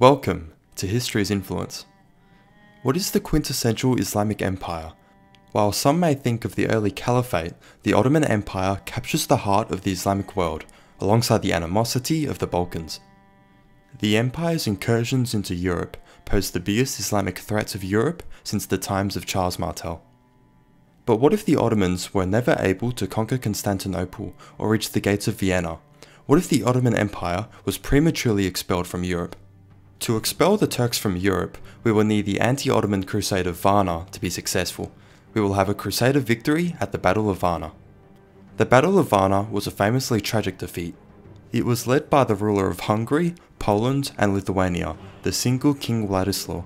Welcome to History's Influence. What is the quintessential Islamic empire? While some may think of the early caliphate, the Ottoman Empire captures the heart of the Islamic world, alongside the animosity of the Balkans. The empire's incursions into Europe posed the biggest Islamic threats of Europe since the times of Charles Martel. But what if the Ottomans were never able to conquer Constantinople or reach the gates of Vienna? What if the Ottoman Empire was prematurely expelled from Europe? To expel the Turks from Europe, we will need the anti-Ottoman crusade of Varna to be successful. We will have a crusader victory at the Battle of Varna. The Battle of Varna was a famously tragic defeat. It was led by the ruler of Hungary, Poland and Lithuania, the single King Wladislaw.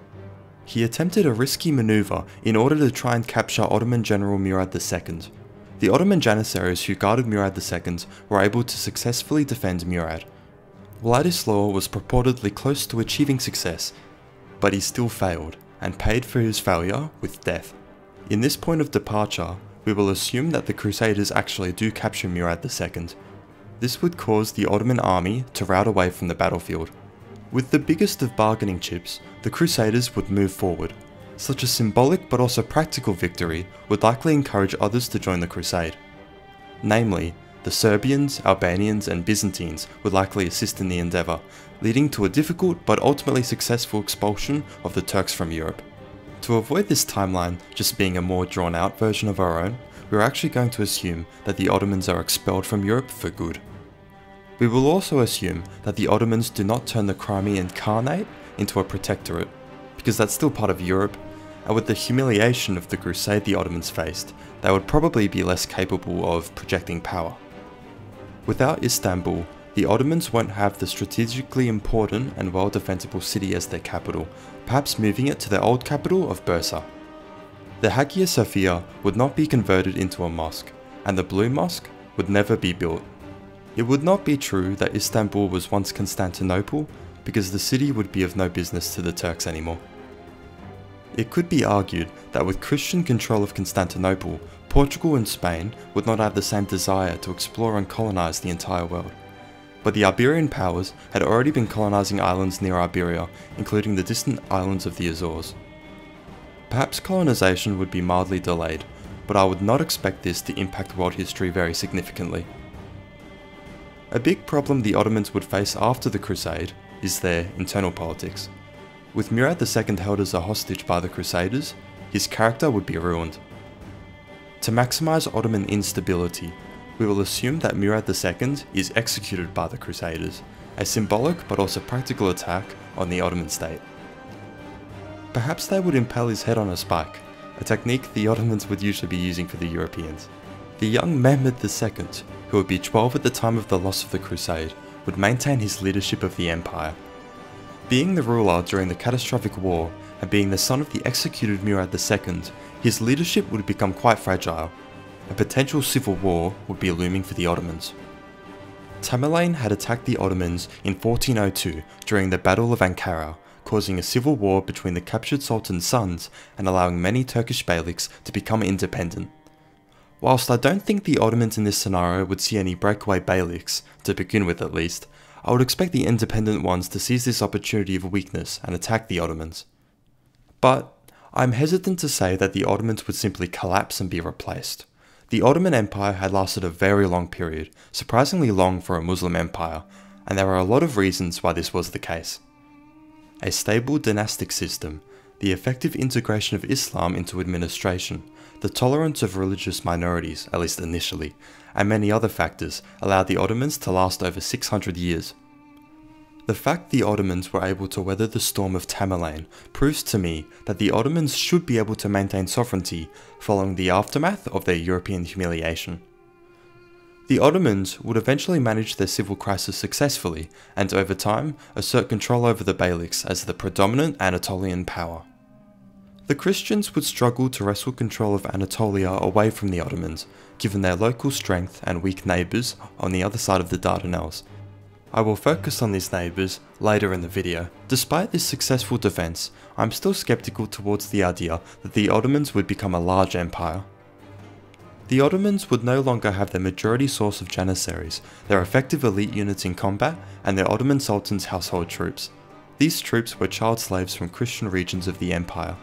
He attempted a risky maneuver in order to try and capture Ottoman General Murad II. The Ottoman janissaries who guarded Murad II were able to successfully defend Murad, Wladislaw was purportedly close to achieving success, but he still failed, and paid for his failure with death. In this point of departure, we will assume that the Crusaders actually do capture Murad II. This would cause the Ottoman army to rout away from the battlefield. With the biggest of bargaining chips, the Crusaders would move forward. Such a symbolic but also practical victory would likely encourage others to join the crusade. Namely, the Serbians, Albanians and Byzantines would likely assist in the endeavour, leading to a difficult but ultimately successful expulsion of the Turks from Europe. To avoid this timeline just being a more drawn out version of our own, we're actually going to assume that the Ottomans are expelled from Europe for good. We will also assume that the Ottomans do not turn the Crimean Khanate into a protectorate, because that's still part of Europe, and with the humiliation of the crusade the Ottomans faced, they would probably be less capable of projecting power. Without Istanbul, the Ottomans won't have the strategically important and well defensible city as their capital, perhaps moving it to their old capital of Bursa. The Hagia Sophia would not be converted into a mosque, and the Blue Mosque would never be built. It would not be true that Istanbul was once Constantinople, because the city would be of no business to the Turks anymore. It could be argued that with Christian control of Constantinople, Portugal and Spain would not have the same desire to explore and colonise the entire world. But the Iberian powers had already been colonising islands near Iberia, including the distant islands of the Azores. Perhaps colonisation would be mildly delayed, but I would not expect this to impact world history very significantly. A big problem the Ottomans would face after the Crusade is their internal politics. With Murad II held as a hostage by the Crusaders, his character would be ruined. To maximise Ottoman instability, we will assume that Murad II is executed by the Crusaders, a symbolic but also practical attack on the Ottoman state. Perhaps they would impale his head on a spike, a technique the Ottomans would usually be using for the Europeans. The young Mehmed II, who would be 12 at the time of the loss of the Crusade, would maintain his leadership of the empire. Being the ruler during the catastrophic war and being the son of the executed Murad II, his leadership would become quite fragile. A potential civil war would be looming for the Ottomans. Tamerlane had attacked the Ottomans in 1402 during the Battle of Ankara, causing a civil war between the captured Sultan's sons and allowing many Turkish beyliks to become independent. Whilst I don't think the Ottomans in this scenario would see any breakaway beyliks, to begin with at least, I would expect the independent ones to seize this opportunity of weakness and attack the Ottomans. But I'm hesitant to say that the Ottomans would simply collapse and be replaced. The Ottoman Empire had lasted a very long period, surprisingly long for a Muslim empire, and there are a lot of reasons why this was the case. A stable dynastic system, the effective integration of Islam into administration, the tolerance of religious minorities, at least initially, and many other factors allowed the Ottomans to last over 600 years. The fact the Ottomans were able to weather the storm of Tamerlane proves to me that the Ottomans should be able to maintain sovereignty following the aftermath of their European humiliation. The Ottomans would eventually manage their civil crisis successfully and over time assert control over the Beyliks as the predominant Anatolian power. The Christians would struggle to wrestle control of Anatolia away from the Ottomans, given their local strength and weak neighbours on the other side of the Dardanelles, I will focus on these neighbours later in the video. Despite this successful defence, I'm still skeptical towards the idea that the Ottomans would become a large empire. The Ottomans would no longer have their majority source of Janissaries, their effective elite units in combat, and their Ottoman Sultan's household troops. These troops were child slaves from Christian regions of the empire.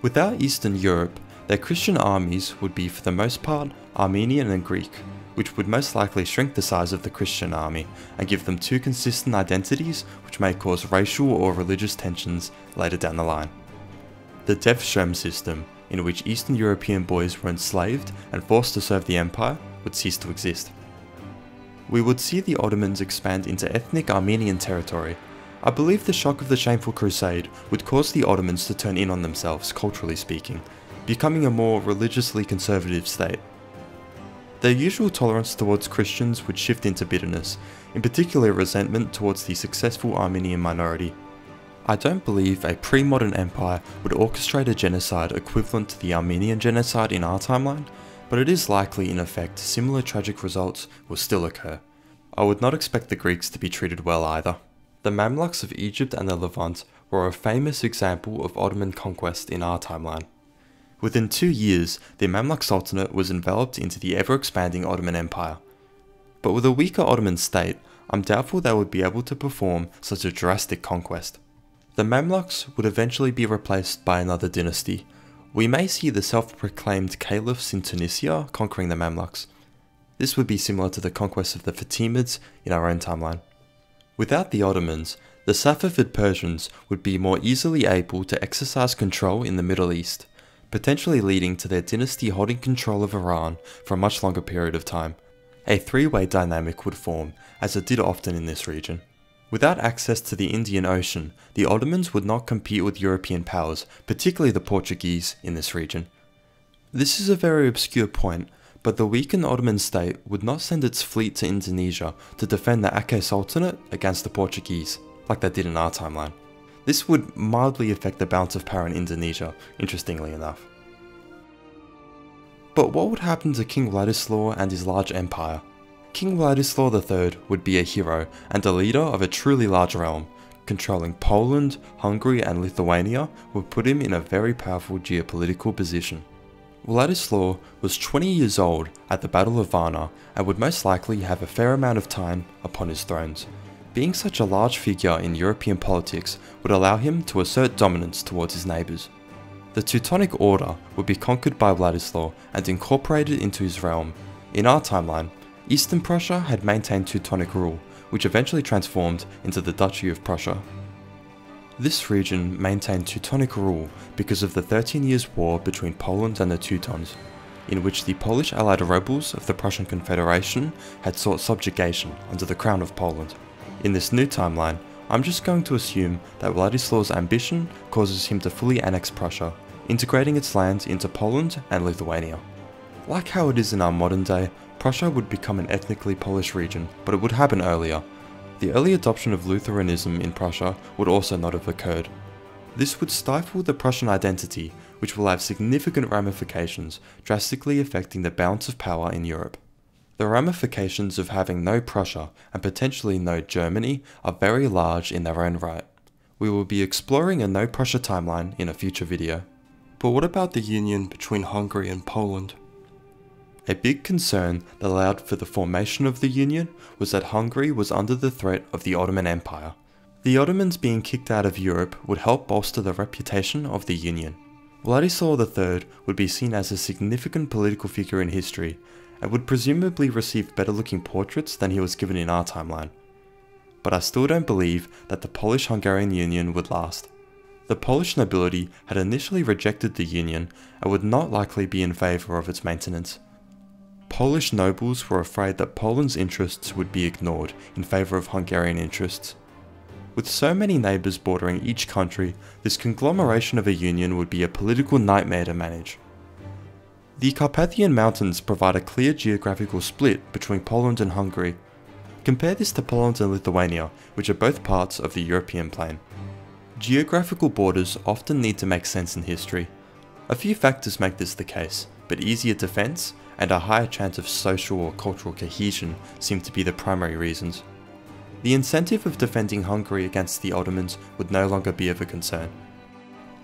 Without Eastern Europe, their Christian armies would be for the most part Armenian and Greek, which would most likely shrink the size of the Christian army and give them two consistent identities which may cause racial or religious tensions later down the line. The Devshirme system, in which Eastern European boys were enslaved and forced to serve the empire, would cease to exist. We would see the Ottomans expand into ethnic Armenian territory. I believe the shock of the shameful crusade would cause the Ottomans to turn in on themselves, culturally speaking, becoming a more religiously conservative state. Their usual tolerance towards Christians would shift into bitterness, in particular resentment towards the successful Armenian minority. I don't believe a pre-modern empire would orchestrate a genocide equivalent to the Armenian genocide in our timeline, but it is likely in effect similar tragic results will still occur. I would not expect the Greeks to be treated well either. The Mamluks of Egypt and the Levant were a famous example of Ottoman conquest in our timeline. Within two years, the Mamluk Sultanate was enveloped into the ever-expanding Ottoman Empire. But with a weaker Ottoman state, I'm doubtful they would be able to perform such a drastic conquest. The Mamluks would eventually be replaced by another dynasty. We may see the self-proclaimed caliphs in Tunisia conquering the Mamluks. This would be similar to the conquest of the Fatimids in our own timeline. Without the Ottomans, the Safavid Persians would be more easily able to exercise control in the Middle East potentially leading to their dynasty holding control of Iran for a much longer period of time. A three-way dynamic would form, as it did often in this region. Without access to the Indian Ocean, the Ottomans would not compete with European powers, particularly the Portuguese, in this region. This is a very obscure point, but the weakened Ottoman state would not send its fleet to Indonesia to defend the Aceh Sultanate against the Portuguese, like they did in our timeline. This would mildly affect the balance of power in Indonesia, interestingly enough. But what would happen to King Vladislaw and his large empire? King Vladislaw III would be a hero and a leader of a truly large realm. Controlling Poland, Hungary and Lithuania would put him in a very powerful geopolitical position. Vladislaw was 20 years old at the Battle of Varna and would most likely have a fair amount of time upon his thrones. Being such a large figure in European politics would allow him to assert dominance towards his neighbours. The Teutonic Order would be conquered by Vladislaw and incorporated into his realm. In our timeline, Eastern Prussia had maintained Teutonic rule, which eventually transformed into the Duchy of Prussia. This region maintained Teutonic rule because of the Thirteen Years' War between Poland and the Teutons, in which the Polish allied rebels of the Prussian Confederation had sought subjugation under the Crown of Poland. In this new timeline, I'm just going to assume that Vladislaw's ambition causes him to fully annex Prussia, integrating its lands into Poland and Lithuania. Like how it is in our modern day, Prussia would become an ethnically Polish region, but it would happen earlier. The early adoption of Lutheranism in Prussia would also not have occurred. This would stifle the Prussian identity, which will have significant ramifications, drastically affecting the balance of power in Europe. The ramifications of having no Prussia and potentially no Germany are very large in their own right. We will be exploring a no Prussia timeline in a future video. But what about the union between Hungary and Poland? A big concern that allowed for the formation of the union was that Hungary was under the threat of the Ottoman Empire. The Ottomans being kicked out of Europe would help bolster the reputation of the union. Vladislaw III would be seen as a significant political figure in history and would presumably receive better looking portraits than he was given in our timeline. But I still don't believe that the Polish-Hungarian Union would last. The Polish nobility had initially rejected the union and would not likely be in favour of its maintenance. Polish nobles were afraid that Poland's interests would be ignored in favour of Hungarian interests. With so many neighbours bordering each country, this conglomeration of a union would be a political nightmare to manage. The Carpathian Mountains provide a clear geographical split between Poland and Hungary. Compare this to Poland and Lithuania, which are both parts of the European plain. Geographical borders often need to make sense in history. A few factors make this the case, but easier defence and a higher chance of social or cultural cohesion seem to be the primary reasons. The incentive of defending Hungary against the Ottomans would no longer be of a concern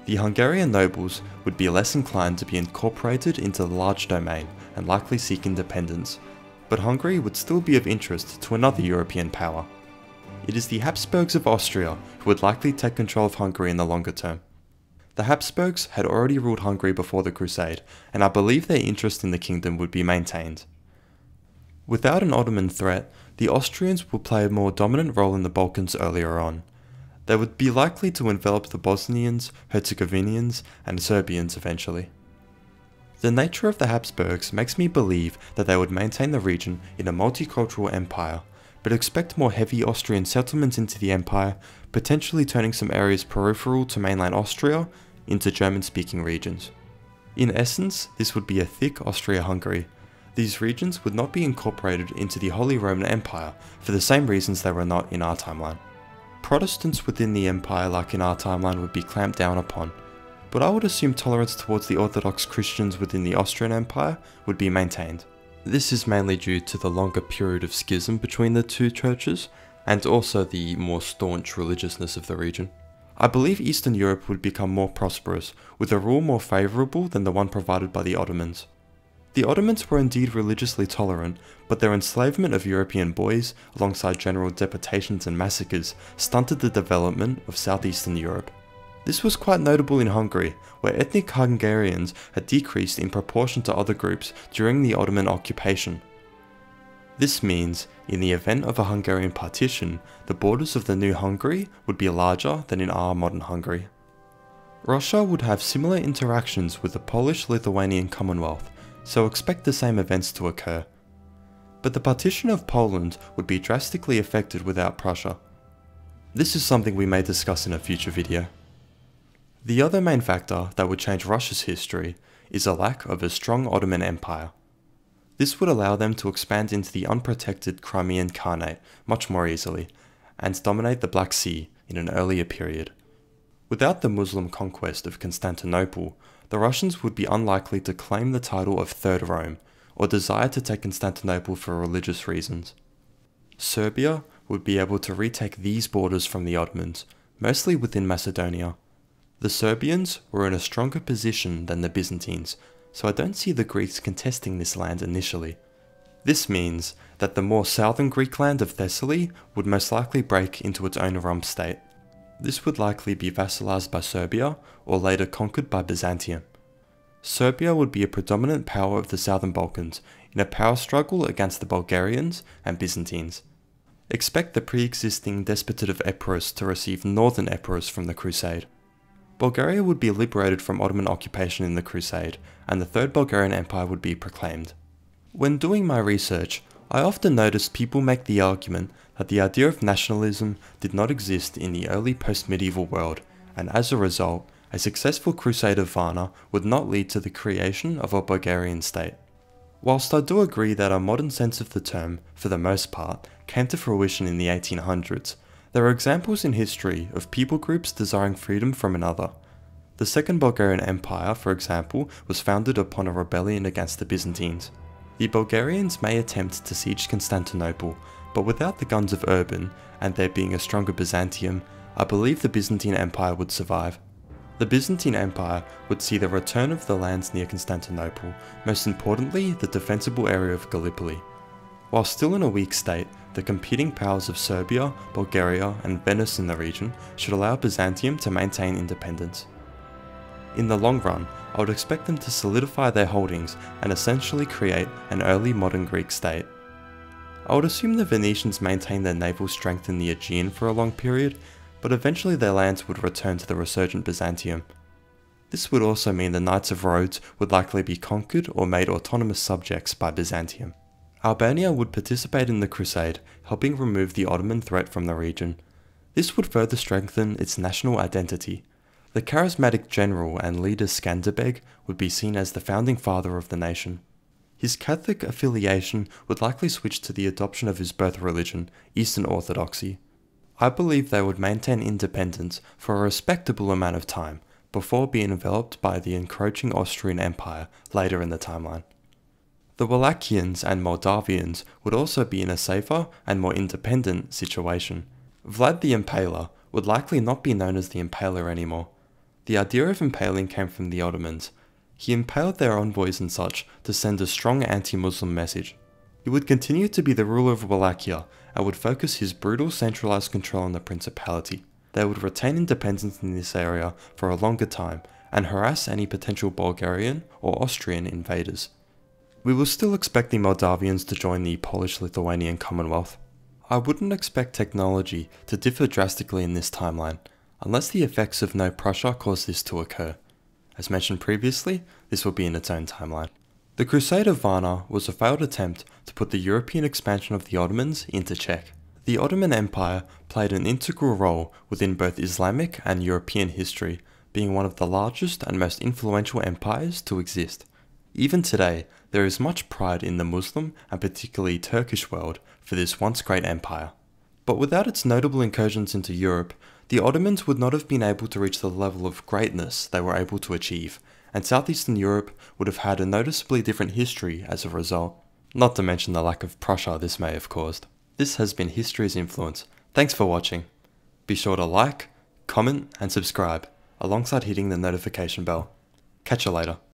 the Hungarian nobles would be less inclined to be incorporated into the large domain and likely seek independence, but Hungary would still be of interest to another European power. it is the Habsburgs of Austria who would likely take control of Hungary in the longer term. The Habsburgs had already ruled Hungary before the Crusade, and I believe their interest in the kingdom would be maintained. Without an Ottoman threat, the Austrians would play a more dominant role in the Balkans earlier on. They would be likely to envelop the Bosnians, Herzegovinians, and Serbians eventually. The nature of the Habsburgs makes me believe that they would maintain the region in a multicultural empire, but expect more heavy Austrian settlements into the empire, potentially turning some areas peripheral to mainland Austria into German speaking regions. In essence, this would be a thick Austria-Hungary. These regions would not be incorporated into the Holy Roman Empire for the same reasons they were not in our timeline. Protestants within the empire like in our timeline would be clamped down upon, but I would assume tolerance towards the Orthodox Christians within the Austrian Empire would be maintained. This is mainly due to the longer period of schism between the two churches, and also the more staunch religiousness of the region. I believe Eastern Europe would become more prosperous, with a rule more favourable than the one provided by the Ottomans. The Ottomans were indeed religiously tolerant, but their enslavement of European boys, alongside general deportations and massacres, stunted the development of southeastern Europe. This was quite notable in Hungary, where ethnic Hungarians had decreased in proportion to other groups during the Ottoman occupation. This means, in the event of a Hungarian partition, the borders of the new Hungary would be larger than in our modern Hungary. Russia would have similar interactions with the Polish-Lithuanian Commonwealth, so expect the same events to occur. But the partition of Poland would be drastically affected without Prussia. This is something we may discuss in a future video. The other main factor that would change Russia's history is a lack of a strong Ottoman Empire. This would allow them to expand into the unprotected Crimean Khanate much more easily, and dominate the Black Sea in an earlier period. Without the Muslim conquest of Constantinople, the Russians would be unlikely to claim the title of Third Rome, or desire to take Constantinople for religious reasons. Serbia would be able to retake these borders from the Ottomans, mostly within Macedonia, the Serbians were in a stronger position than the Byzantines, so I don't see the Greeks contesting this land initially. This means that the more southern Greek land of Thessaly would most likely break into its own rump state. This would likely be vassalized by Serbia or later conquered by Byzantium. Serbia would be a predominant power of the southern Balkans in a power struggle against the Bulgarians and Byzantines. Expect the pre-existing despotate of Epirus to receive northern Epirus from the Crusade. Bulgaria would be liberated from Ottoman occupation in the Crusade, and the Third Bulgarian Empire would be proclaimed. When doing my research, I often noticed people make the argument that the idea of nationalism did not exist in the early post-medieval world, and as a result, a successful crusade of Varna would not lead to the creation of a Bulgarian state. Whilst I do agree that a modern sense of the term, for the most part, came to fruition in the 1800s, there are examples in history of people groups desiring freedom from another. The Second Bulgarian Empire, for example, was founded upon a rebellion against the Byzantines. The Bulgarians may attempt to siege Constantinople, but without the guns of Urban, and there being a stronger Byzantium, I believe the Byzantine Empire would survive. The Byzantine Empire would see the return of the lands near Constantinople, most importantly the defensible area of Gallipoli. While still in a weak state, the competing powers of Serbia, Bulgaria, and Venice in the region should allow Byzantium to maintain independence. In the long run, I would expect them to solidify their holdings and essentially create an early modern Greek state. I would assume the Venetians maintained their naval strength in the Aegean for a long period, but eventually their lands would return to the resurgent Byzantium. This would also mean the Knights of Rhodes would likely be conquered or made autonomous subjects by Byzantium. Albania would participate in the crusade, helping remove the Ottoman threat from the region. This would further strengthen its national identity. The charismatic general and leader Skanderbeg would be seen as the founding father of the nation. His Catholic affiliation would likely switch to the adoption of his birth religion, Eastern Orthodoxy. I believe they would maintain independence for a respectable amount of time before being enveloped by the encroaching Austrian Empire later in the timeline. The Wallachians and Moldavians would also be in a safer and more independent situation. Vlad the Impaler would likely not be known as the Impaler anymore. The idea of impaling came from the Ottomans. He impaled their envoys and such to send a strong anti-Muslim message. He would continue to be the ruler of Wallachia and would focus his brutal centralized control on the principality. They would retain independence in this area for a longer time and harass any potential Bulgarian or Austrian invaders. We were still expecting Moldavians to join the Polish-Lithuanian Commonwealth. I wouldn't expect technology to differ drastically in this timeline, unless the effects of No Prussia cause this to occur. As mentioned previously, this will be in its own timeline. The Crusade of Varna was a failed attempt to put the European expansion of the Ottomans into check. The Ottoman Empire played an integral role within both Islamic and European history, being one of the largest and most influential empires to exist. Even today, there is much pride in the Muslim and particularly Turkish world for this once great empire. But without its notable incursions into Europe, the Ottomans would not have been able to reach the level of greatness they were able to achieve, and southeastern Europe would have had a noticeably different history as a result. Not to mention the lack of Prussia this may have caused. This has been History's Influence. Thanks for watching. Be sure to like, comment, and subscribe, alongside hitting the notification bell. Catch you later.